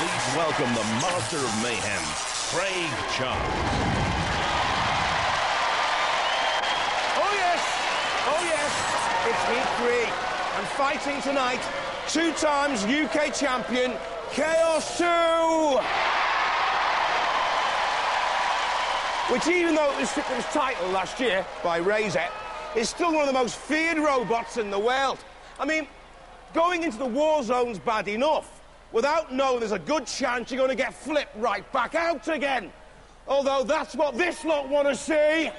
please welcome the master of mayhem, Craig Charles. Oh yes, oh yes, it's Heat 3. And fighting tonight, two times UK champion, Chaos 2! Which even though it was stripped of its title last year by Razer, is still one of the most feared robots in the world. I mean, going into the war zone's bad enough. Without knowing there's a good chance you're going to get flipped right back out again. Although that's what this lot want to see.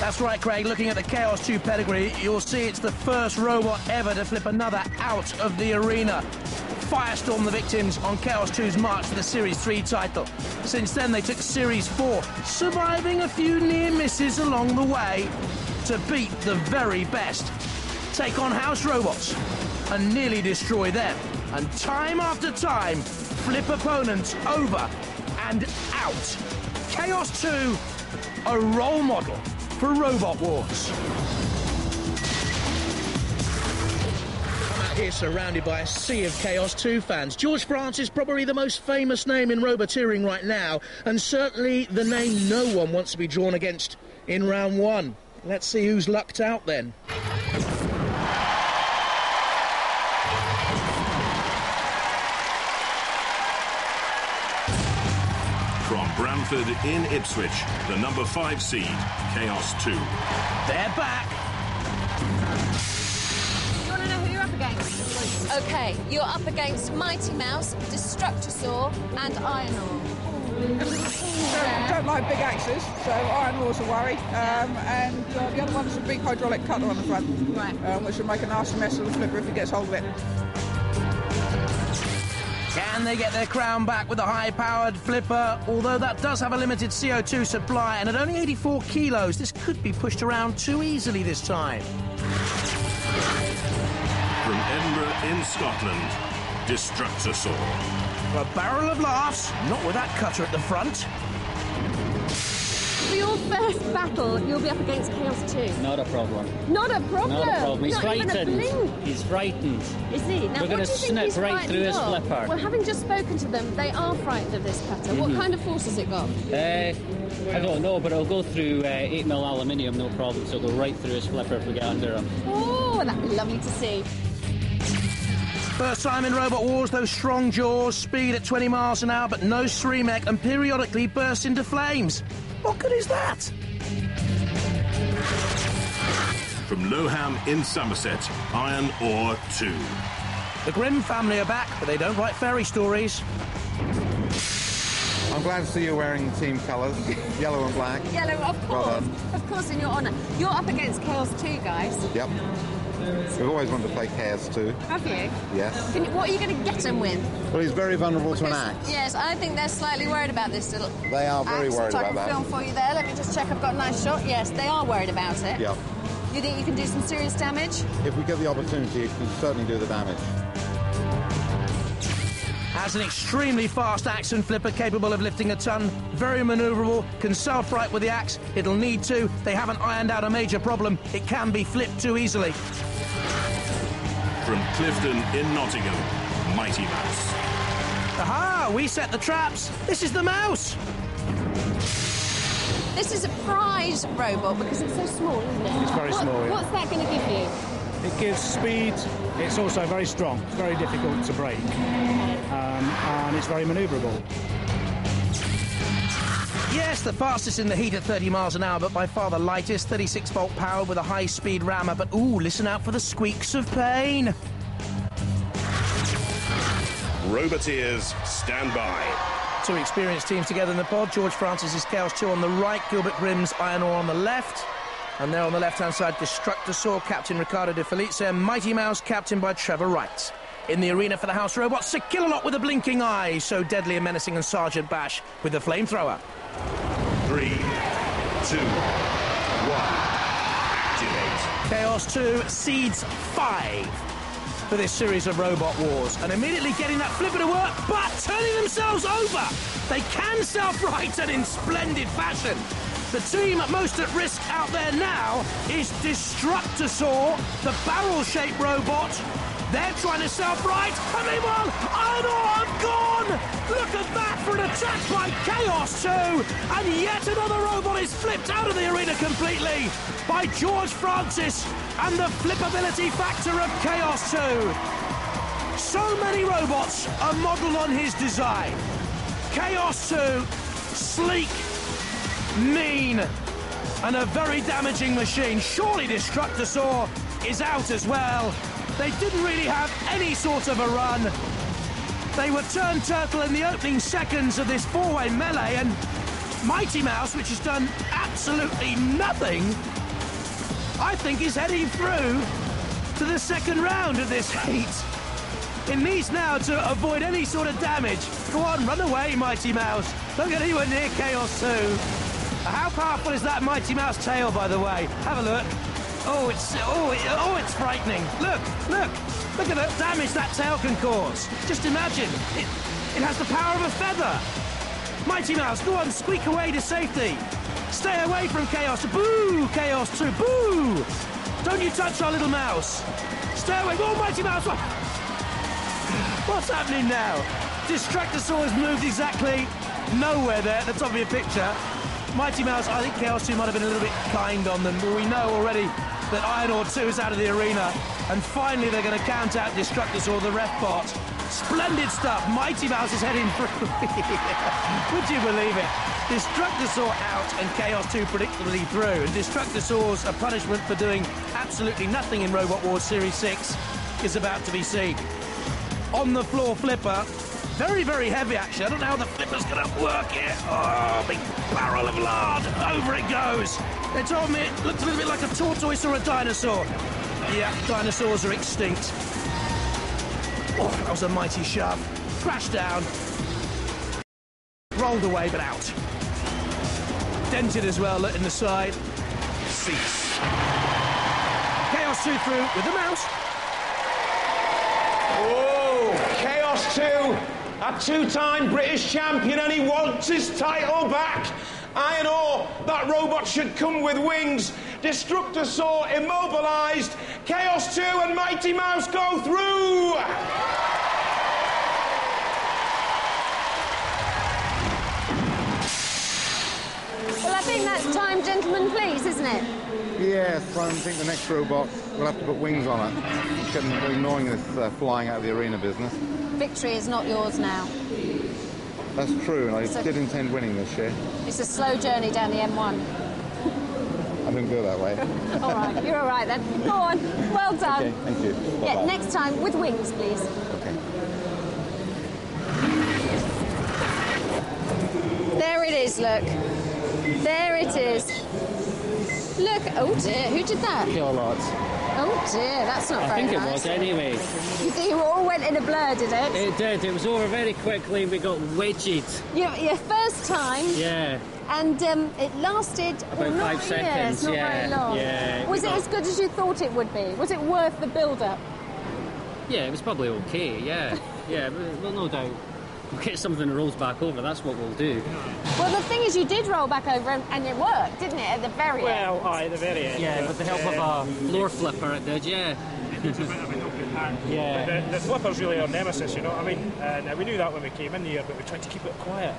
That's right, Craig. Looking at the Chaos 2 pedigree, you'll see it's the first robot ever to flip another out of the arena. Firestorm the victims on Chaos 2's march to the Series 3 title. Since then, they took Series 4, surviving a few near misses along the way to beat the very best. Take on House Robots and nearly destroy them. And time after time, flip opponents over and out. Chaos 2, a role model for Robot Wars. I'm out here surrounded by a sea of Chaos 2 fans. George Francis is probably the most famous name in roboteering right now, and certainly the name no one wants to be drawn against in round one. Let's see who's lucked out then. From Bramford in Ipswich, the number five seed, Chaos 2. They're back. You want to know who you're up against? Okay, you're up against Mighty Mouse, Destructosaur, and Iron Awe. don't, don't like big axes, so Iron Awe's a worry. Um, and uh, the other one's a big hydraulic cutter on the front, Right. um, which will make a nasty mess of the flipper if he gets hold of it. Can they get their crown back with a high-powered flipper? Although that does have a limited CO2 supply, and at only 84 kilos, this could be pushed around too easily this time. From Edinburgh in Scotland, Destructosaur. A barrel of laughs, not with that cutter at the front. For your first battle, you'll be up against Chaos 2. Not a problem. Not a problem. Not a problem. He's Not even a frightened. blink. He's frightened. Is he? Now, We're gonna do you snip he's right frightened through his of? flipper. Well, having just spoken to them, they are frightened of this cutter. What Mm-hmm. kind of force has it got? Uh, I don't know, but it'll go through uh, 8 mil aluminium, no problem. So it'll go right through his flipper if we get under him. Oh, that'd be lovely to see. First time in Robot Wars, those strong jaws, speed at 20 miles an hour, but no srimech, and periodically burst into flames. What good is that? From Lowham in Somerset, Iron Awe 2. The Grimm family are back, but they don't write fairy stories. I'm glad to see you wearing the team colours, yellow and black. Yellow, of course. done. of course, in your honour. You're up against Chaos 2, guys. Yep. We've always wanted to play Chaos 2. Have you? Yes. Can what are you going to get him with? Well, he's very vulnerable to an Because- axe. Yes, I think they're slightly worried about this little. They are very worried that I about can that. film for you there. Let me just check. I've got a nice shot. Yes, they are worried about it. Yep. You think you can do some serious damage? If we get the opportunity, you can certainly do the damage. Has an extremely fast axe and flipper capable of lifting a ton, very maneuverable, can self-right with the axe, it'll need to. They haven't ironed out a major problem, it can be flipped too easily. From Clifton in Nottingham, Mighty Mouse. Aha, we set the traps. This is the mouse. This is a prize robot because it's so small, isn't it? It's very What- small, yeah. What's that going to give you? It gives speed. It's also very strong. It's very difficult to break, Um, and it's very manoeuvrable. Yes, the fastest in the heat at 30 miles an hour, but by far the lightest, 36 volt power with a high speed rammer. But ooh, listen out for the squeaks of pain. Roboteers, stand by. Two experienced teams together in the pod. George Francis is Chaos 2 on the right, Gilbert Grimm's Iron Awe on the left. And there on the left hand side, Destructosaur, Captain Ricardo de Felice, and Mighty Mouse, captain by Trevor Wright. In the arena for the House Robots, Sir Killalot with a blinking eye, so deadly and menacing, and Sergeant Bash with the flamethrower. Three, two, one. Activate. Chaos 2 seeds 5 for this series of Robot Wars. And immediately getting that flipper to work, but turning themselves over. They can self-right and in splendid fashion. The team at most at risk out there now is Destructosaur, the barrel-shaped robot, They're trying to self-right, and meanwhile, have gone! Look at that for an attack by Chaos 2! And yet another robot is flipped out of the arena completely by George Francis and the flippability factor of Chaos 2. So many robots are modelled on his design. Chaos 2, sleek, mean, and a very damaging machine. Surely Destructosaur is out as well. They didn't really have any sort of a run. They were turned turtle in the opening seconds of this four-way melee, and Mighty Mouse, which has done absolutely nothing, I think is heading through to the second round of this heat. It needs now to avoid any sort of damage. Go on, run away, Mighty Mouse. Don't get anywhere near Chaos 2. How powerful is that Mighty Mouse tail, by the way? Have a look. Oh, it's oh, it, oh, it's frightening. Look, look, look at the damage that tail can cause. Just imagine, it, it has the power of a feather. Mighty Mouse, go on, squeak away to safety. Stay away from Chaos. Boo, Chaos 2, boo! Don't you touch our little mouse. Stay away. Oh, Mighty Mouse. What's happening now? Destructosaur has moved exactly nowhere there at the top of your picture. Mighty Mouse, I think Chaos 2 might have been a little bit kind on them, but we know already that Iron Awe 2 is out of the arena. And finally, they're going to count out Destructosaur, the Refbot. Splendid stuff. Mighty Mouse is heading through. Would you believe it? Destructosaur out and Chaos 2 predictably through. And Destructosaur's a punishment for doing absolutely nothing in Robot Wars Series 6 is about to be seen. On the floor flipper. Very, very heavy actually. I don't know how the flipper's going to work here. Oh, big barrel of lard. Over it goes. They told me it looked a little bit like a tortoise or a dinosaur. Yeah, dinosaurs are extinct. Oh, that was a mighty shove. Crashed down. Rolled away, but out. Dented as well, in the side. Cease. Chaos 2 through with the mouse. Oh, Chaos 2, a two-time British champion, and he wants his title back. Iron Awe, that robot should come with wings. Destructosaur immobilised. Chaos 2 and Mighty Mouse go through. Well, I think that's time, gentlemen, please, isn't it? Yes, I think the next robot will have to put wings on it. It's getting annoying this uh, flying out of the arena business. Victory is not yours now. That's true, and I did intend winning this year. It's a slow journey down the M1. I didn't go that way. All right, you're all right then. Go on. Well done. Okay, thank you. Yeah, Bye-bye. next time with wings, please. Okay. There it is, look. There it is. Look, oh dear, who did that? Lot. Oh dear, that's not I very think it was anyway. You you all went in a blur, did it? It did. It was over very quickly and we got wedged. Your, your first time, Yeah. and um, it lasted About not five seconds, not yeah, very long. yeah, Was it got- as good as you thought it would be? Was it worth the build-up? Yeah, it was probably okay. Yeah. Yeah, well, no doubt. We'll get something that rolls back over. That's what we'll do. Well, the thing is, you did roll back over, and, and it worked, didn't it? At the very end. Well, aye, the very end. Yeah, but, with the help uh, of a floor flipper, it did. Yeah. It's a bit of an open hand. Yeah. But the, the flipper's really our nemesis, you know what I mean? Uh, we knew that when we came in here, but we tried to keep it quiet.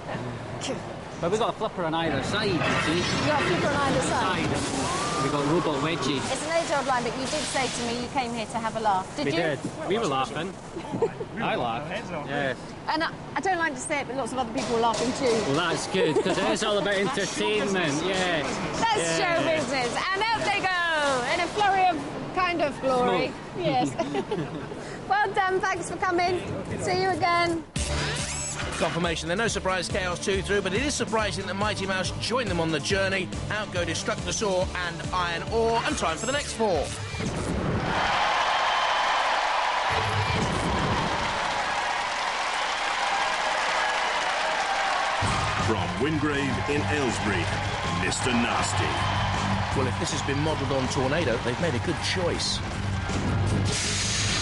But we got a flipper on either side. You see. You got people on either side. Side. We got robot wedgie. It's an age-old line, but you did say to me you came here to have a laugh. Did we you? did. We were laughing. I laughed. heads off. Yeah. And I, I don't like to say it, but lots of other people were laughing too. Well, that's good because it is all about entertainment. Yeah. That's Yeah. show business. And out they go in a flurry of kind of glory. Yes. well done. Thanks for coming. See you again. Confirmation. They're no surprise Chaos 2 through, but it is surprising that Mighty Mouse joined them on the journey. Out go Destructosaur and Iron Awe, and time for the next four. From Wingrave in Aylesbury, Mr. Nasty. Well, if this has been modelled on Tornado, they've made a good choice.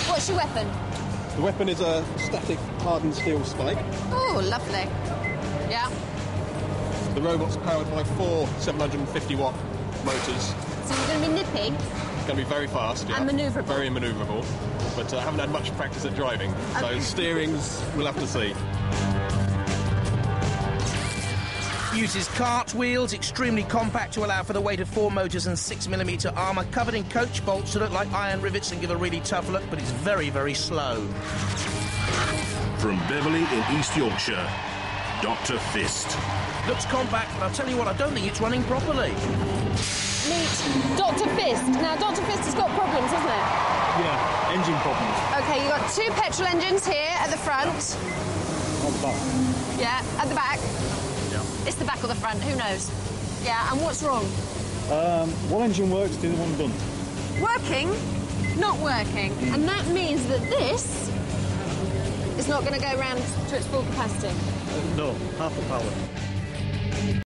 What's your weapon? The weapon is a static hardened steel spike. Oh, lovely. Yeah. The robot's powered by four 750 watt motors. So you're going to be nippy. It's going to be very fast. Yeah. And manoeuvrable. Very manoeuvrable. But I uh, haven't had much practice at driving, so Okay. steering's we'll have to see. Uses cartwheels, extremely compact to allow for the weight of four motors and 6mm armour, covered in coach bolts that look like iron rivets and give a really tough look, but it's very, very slow. From Beverley in East Yorkshire, Dr. Fist. Looks compact, but I'll tell you what, I don't think it's running properly. Meet Dr. Fist. Now, Dr. Fist has got problems, hasn't it? Yeah, engine problems. Okay, you've got two petrol engines here at the front. On the back. Yeah, at the back. It's the back or the front, who knows? Yeah, and what's wrong? Um, one engine works, the other one doesn't. Working, not working. And that means that this is not going to go round to its full capacity. No, half the power.